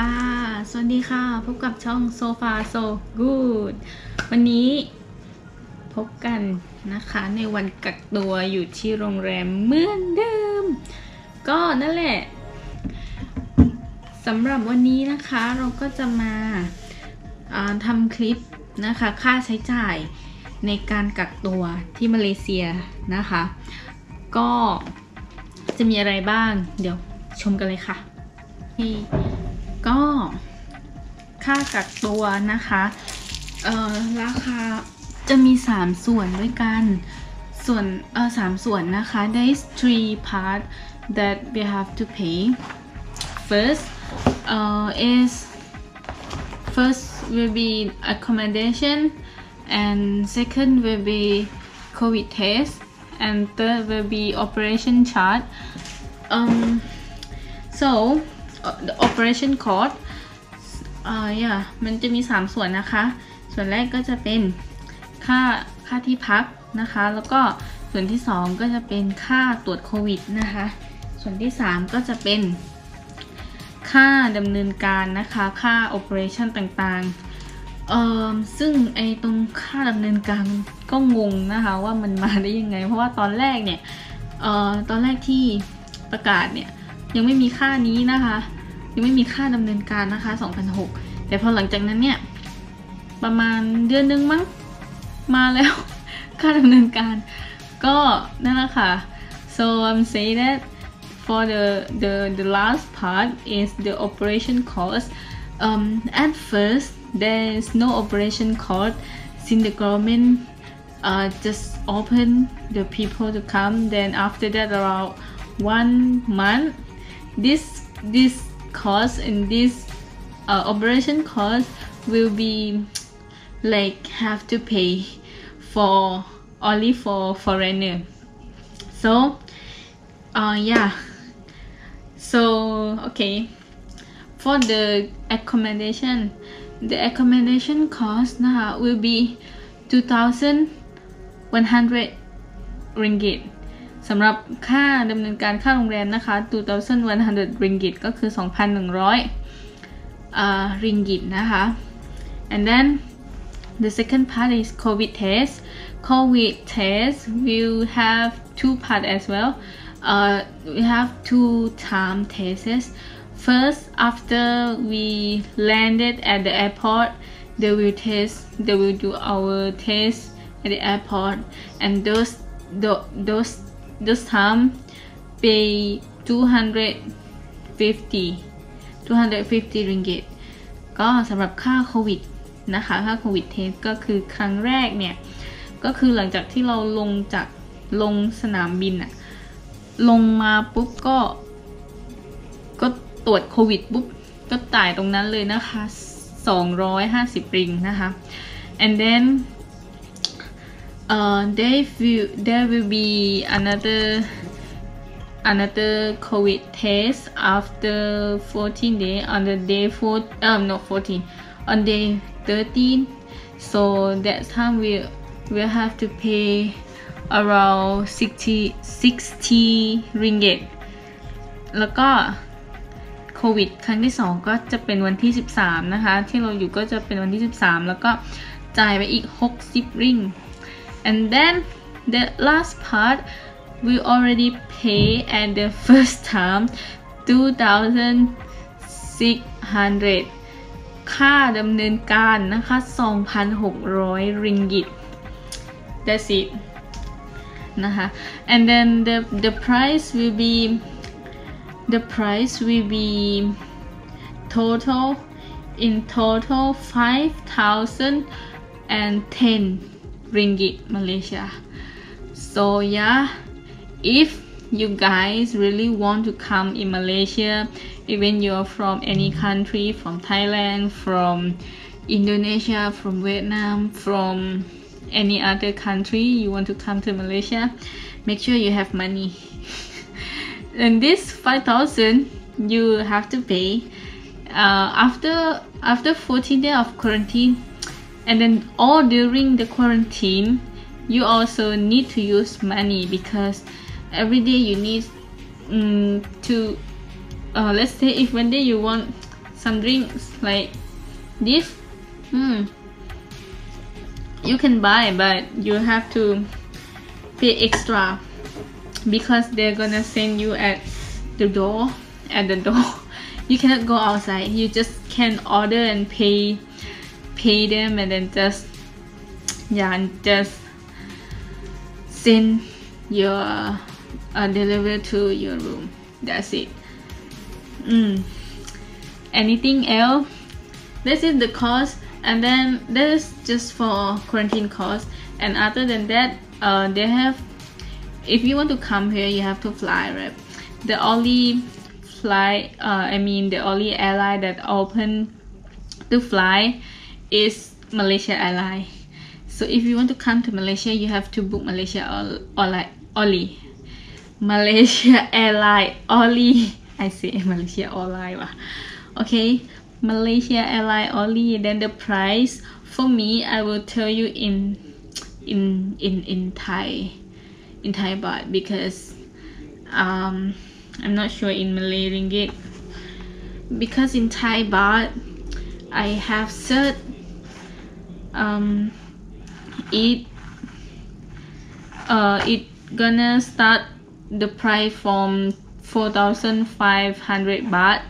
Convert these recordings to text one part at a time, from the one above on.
ค่ะ สวัสดีค่ะ พบกับช่อง So Far So Good วันนี้พบกันนะคะ ในวันกักตัวอยู่ที่โรงแรมเหมือนเดิม ก็นั่นแหละสำหรับวันนี้นะคะเราก็จะมาาทำคลิปนะคะ ค่าใช้จ่ายในการกักตัวที่มาเลเซียนะคะ ก็จะมีอะไรบ้าง เดี๋ยวชมกันเลยค่ะที่ ก็ค่ากักตัวนะคะเอ่อราคาจะมี 3 ส่วนด้วยกันส่วนเออสามส่วนนะคะ there is three part that we have to pay first uh, is first will be accommodation and second will be covid test and third will be operation charge um so the operation cost อ่า yeah มันจะมี 3 ส่วนนะคะ ส่วนแรกก็จะเป็นค่าค่าที่พักนะคะ แล้วก็ส่วนที่ 2 ก็จะเป็นค่าตรวจโควิดนะคะ ส่วนที่ 3 ก็จะเป็นค่าดำเนินการนะคะ ค่า operation ต่างๆ เอ่อ ซึ่งไอตรงค่าดำเนินการก็งงนะคะว่ามันมาได้ยังไง เพราะว่าตอนแรกเนี่ย เอ่อ ตอนแรกที่ประกาศเนี่ย ยังไม่มีค่านี้นะคะ ยังไม่มีค่าดำเนินการนะคะ2006แต่พอหลังจากนั้นเนี่ยประมาณเดือนนึงมั้งมาแล้ว ค่าดำเนินการ ก็นั่นแหละค่ะ so I'm saying that for the the the last part is the operation cost um at first there is no operation cost since the government uh, just open the people to come then after that around one month this this cost and this uh, operation cost will be like have to pay for only for foreigner. So uh yeah. So okay. For the accommodation the accommodation cost now will be 2100 ringgit. สำหรับค่าดำเนินการค่าโรงแรมนะคะ 2,100 ringgit ก็คือ 2,100อ่า ringgit นะคะ and then the second part is COVID test COVID test will have two part as well uh, we have two time tests first after we landed at the airport they will test they will do our test at the airport and those tho- those those time pay 250 250 ringgit ก็สำหรับค่าโควิดนะคะ ค่าโควิดเทสก็คือครั้งแรกเนี่ย ก็คือหลังจากที่เราลงจากลงสนามบินอะลงมาปุ๊บก็ ก็ตรวจโควิดปุ๊บ ก็จ่ายตรงนั้นเลยนะคะ 250 ริงนะคะ and then uh, there will there will be another another COVID test after 14 day on the day 4 um not 14 on day 13 so that time we will have to pay around 60 60 ringgit แล้วก็โควิดครั้งที่ 2 ก็จะเป็นวันที่ 13 นะคะ ที่เราอยู่ก็จะเป็นวันที่ 13 แล้วก็จ่ายไปอีก 60 ริง and then the last part we already pay at the first time 2,600 ค่าดำเนินการนะคะ 2,600 ringgit that's it นะคะ and then the the price will be the price will be total in total 5,010 ringgit Malaysia. So yeah if you guys really want to come in Malaysia even you're from any country from Thailand from Indonesia from Vietnam from any other country you want to come to Malaysia make sure you have money. And this 5000 you have to pay uh, after after 14 days of quarantine and then all during the quarantine you also need to use money because every day you need mm, to uh, let's say if one day you want some drinks like this hmm you can buy but you have to pay extra because they're gonna send you at the door at the door. You cannot go outside. You just can order and pay pay them and then just yeah and just send your uh, deliver to your room. That's it. Mm. anything else? This is the cost and then this is just for quarantine cost and other than that uh, they have if you want to come here you have to fly right? The only flight uh, I mean the only airline that open to fly is Malaysia Airlines. So if you want to come to Malaysia you have to book Malaysia or, or like only Malaysia Airline Oli. I say Malaysia Airline okay Malaysia Airline only then the price for me I will tell you in in in in Thai in Thai baht because um I'm not sure in Malay ringgit. Because in Thai baht I have said um it uh it gonna start the price from 4500 baht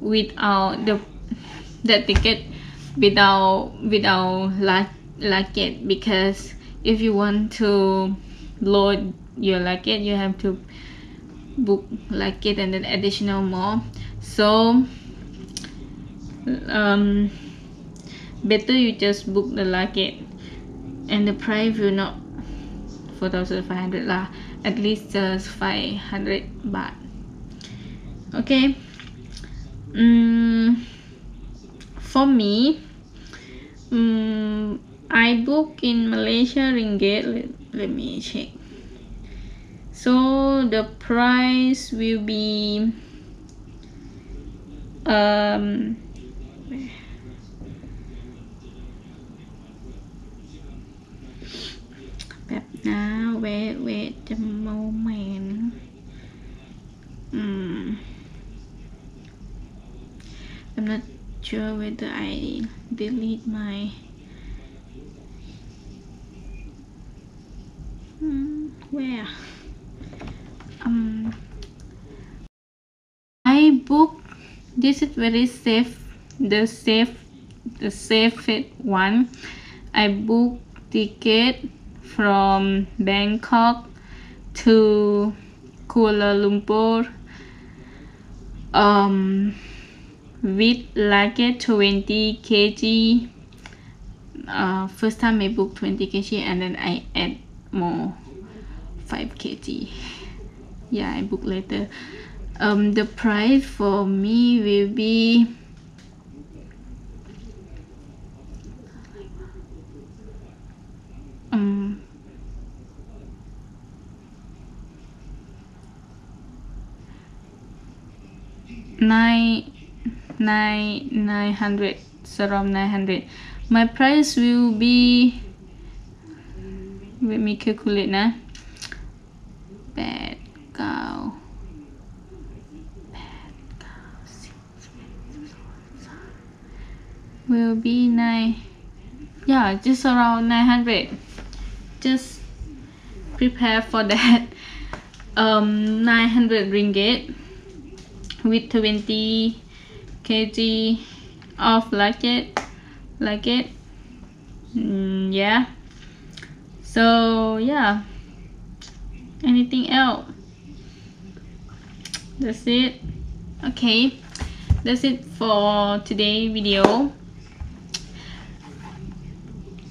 without the that ticket without without luggage because if you want to load your luggage you have to book luggage and then additional more. So um better you just book the luggage and the price will not 4500 lah. At least just 500 baht. Okay. Um, for me um, I book in Malaysia ringgit. Let, let me check. So the price will be um now wait wait a moment I'm not sure whether I delete my hmm, where? Um I book this is very safe the safe the safest one. I book ticket from Bangkok to Kuala Lumpur um with luggage 20 kg uh, first time I booked 20 kg and then I add more 5 kg yeah I book later. Um, the price for me will be nine nine nine hundred around 900 my price will be let me calculate cow bad cow. Will be nine yeah just around 900 just prepare for that um 900 ringgit with 20 kg of luggage luggage. Mm, yeah. So yeah. Anything else? That's it. Okay. That's it for today video.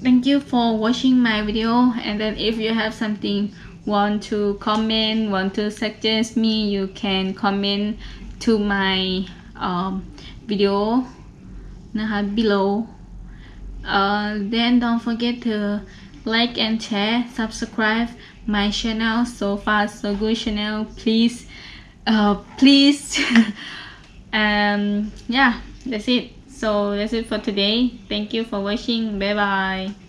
Thank you for watching my video. And then if you have something want to comment want to suggest me you can comment to my um, video below. Uh, then don't forget to like and share subscribe my channel so far so good channel please. Uh, please. Um yeah that's it. So that's it for today. Thank you for watching. Bye bye